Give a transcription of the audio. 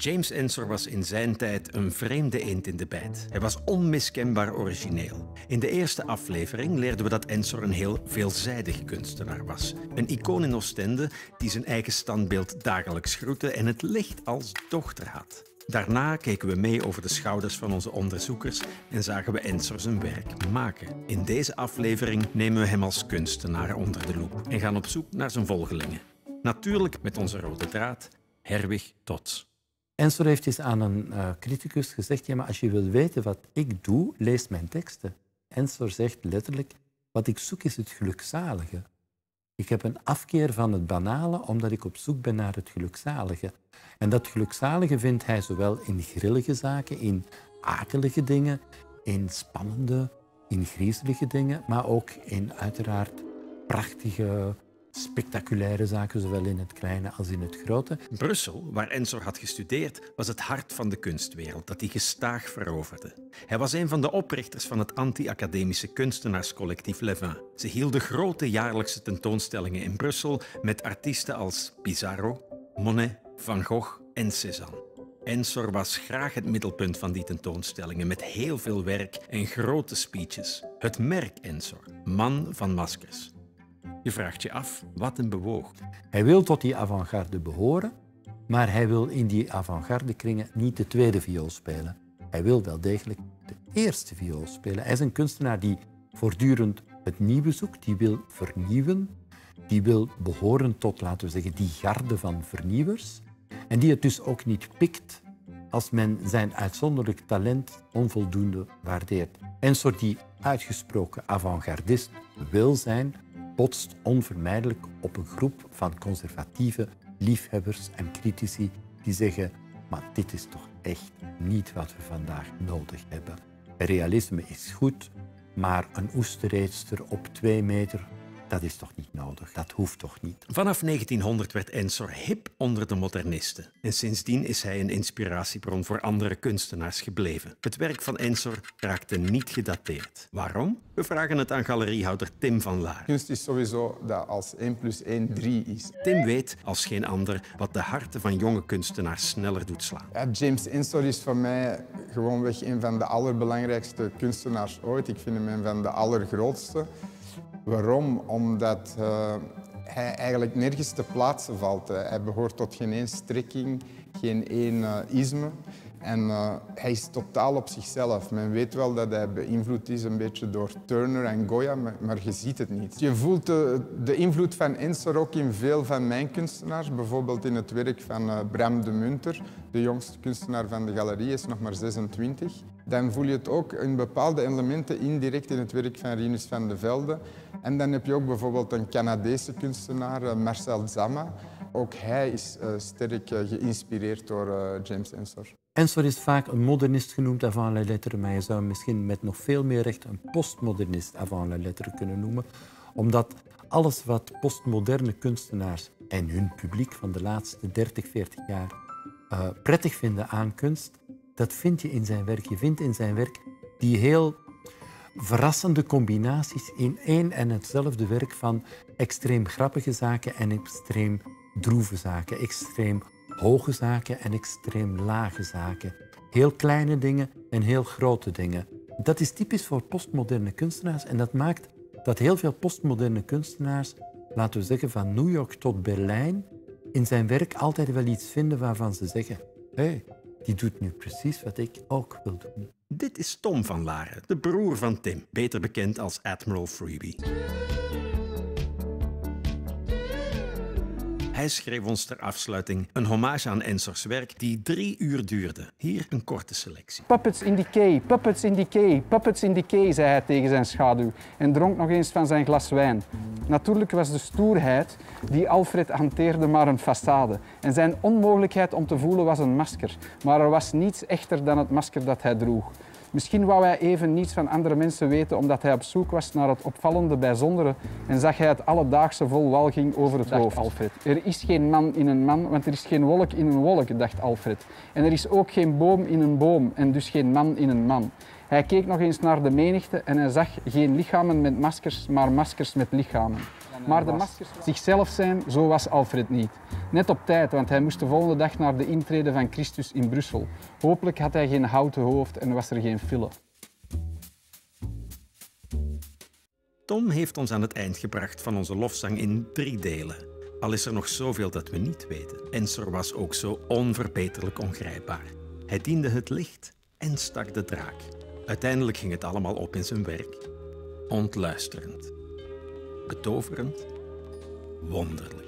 James Ensor was in zijn tijd een vreemde eend in de bijt. Hij was onmiskenbaar origineel. In de eerste aflevering leerden we dat Ensor een heel veelzijdig kunstenaar was. Een icoon in Oostende die zijn eigen standbeeld dagelijks groette en het licht als dochter had. Daarna keken we mee over de schouders van onze onderzoekers en zagen we Ensor zijn werk maken. In deze aflevering nemen we hem als kunstenaar onder de loep en gaan op zoek naar zijn volgelingen. Natuurlijk met onze rode draad, Herwig Tots. Ensor heeft eens aan een uh, criticus gezegd, ja, maar als je wil weten wat ik doe, lees mijn teksten. Ensor zegt letterlijk, wat ik zoek is het gelukzalige. Ik heb een afkeer van het banale, omdat ik op zoek ben naar het gelukzalige. En dat gelukzalige vindt hij zowel in grillige zaken, in akelige dingen, in spannende, in griezelige dingen, maar ook in uiteraard prachtige, spectaculaire zaken, zowel in het kleine als in het grote. Brussel, waar Ensor had gestudeerd, was het hart van de kunstwereld dat hij gestaag veroverde. Hij was een van de oprichters van het anti-academische kunstenaarscollectief Levin. Ze hielden grote jaarlijkse tentoonstellingen in Brussel met artiesten als Pizarro, Monet, Van Gogh en Cézanne. Ensor was graag het middelpunt van die tentoonstellingen met heel veel werk en grote speeches. Het merk Ensor, man van maskers. Je vraagt je af wat hem bewoog. Hij wil tot die avant-garde behoren, maar hij wil in die avant-garde kringen niet de tweede viool spelen. Hij wil wel degelijk de eerste viool spelen. Hij is een kunstenaar die voortdurend het nieuwe zoekt, die wil vernieuwen, die wil behoren tot, laten we zeggen, die garde van vernieuwers. En die het dus ook niet pikt als men zijn uitzonderlijk talent onvoldoende waardeert. En soort die uitgesproken avant-gardist wil zijn, botst onvermijdelijk op een groep van conservatieve liefhebbers en critici die zeggen, maar dit is toch echt niet wat we vandaag nodig hebben. Realisme is goed, maar een oesterreedster op twee meter dat is toch niet nodig? Dat hoeft toch niet? Vanaf 1900 werd Ensor hip onder de modernisten. En sindsdien is hij een inspiratiebron voor andere kunstenaars gebleven. Het werk van Ensor raakte niet gedateerd. Waarom? We vragen het aan galeriehouder Tim van Laar. Kunst is sowieso dat als 1 plus 1 3 is. Tim weet als geen ander wat de harten van jonge kunstenaars sneller doet slaan. Ja, James Ensor is voor mij gewoonweg een van de allerbelangrijkste kunstenaars ooit. Ik vind hem een van de allergrootste. Waarom? Omdat uh, hij eigenlijk nergens te plaatsen valt. Hij behoort tot geen één strekking, geen één uh, isme. En uh, hij is totaal op zichzelf. Men weet wel dat hij beïnvloed is een beetje door Turner en Goya, maar, je ziet het niet. Je voelt de, de, invloed van Ensor ook in veel van mijn kunstenaars. Bijvoorbeeld in het werk van uh, Bram de Munter, de jongste kunstenaar van de galerie, is nog maar 26. Dan voel je het ook in bepaalde elementen indirect in het werk van Rinus van de Velde. En dan heb je ook bijvoorbeeld een Canadese kunstenaar, uh, Marcel Zama. Ook hij is sterk geïnspireerd door James Ensor. Ensor is vaak een modernist genoemd avant la lettre, maar je zou misschien met nog veel meer recht een postmodernist avant la lettre kunnen noemen, omdat alles wat postmoderne kunstenaars en hun publiek van de laatste 30, 40 jaar uh, prettig vinden aan kunst, dat vind je in zijn werk. Je vindt in zijn werk die heel verrassende combinaties in één en hetzelfde werk van extreem grappige zaken en extreem droeve zaken, extreem hoge zaken en extreem lage zaken. Heel kleine dingen en heel grote dingen. Dat is typisch voor postmoderne kunstenaars en dat maakt dat heel veel postmoderne kunstenaars, laten we zeggen van New York tot Berlijn, in zijn werk altijd wel iets vinden waarvan ze zeggen: hé, hey, die doet nu precies wat ik ook wil doen. Dit is Tom van Laren, de broer van Tim, beter bekend als Admiral Freebie. Hij schreef ons ter afsluiting een hommage aan Ensors werk die drie uur duurde. Hier een korte selectie. Puppets in decay, puppets in decay, puppets in decay, zei hij tegen zijn schaduw en dronk nog eens van zijn glas wijn. Natuurlijk was de stoerheid die Alfred hanteerde maar een façade. En zijn onmogelijkheid om te voelen was een masker. Maar er was niets echter dan het masker dat hij droeg. Misschien wou hij even niets van andere mensen weten omdat hij op zoek was naar het opvallende bijzondere en zag hij het alledaagse vol walging over het hoofd. Alfred. Er is geen man in een man, want er is geen wolk in een wolk, dacht Alfred. En er is ook geen boom in een boom en dus geen man in een man. Hij keek nog eens naar de menigte en hij zag geen lichamen met maskers, maar maskers met lichamen. Maar de maskers zichzelf zijn, zo was Alfred niet. Net op tijd, want hij moest de volgende dag naar de intrede van Christus in Brussel. Hopelijk had hij geen houten hoofd en was er geen file. Tom heeft ons aan het eind gebracht van onze lofzang in drie delen. Al is er nog zoveel dat we niet weten. Ensor was ook zo onverbeterlijk ongrijpbaar. Hij diende het licht en stak de draak. Uiteindelijk ging het allemaal op in zijn werk. Ontluisterend. Betoverend. Wonderlijk.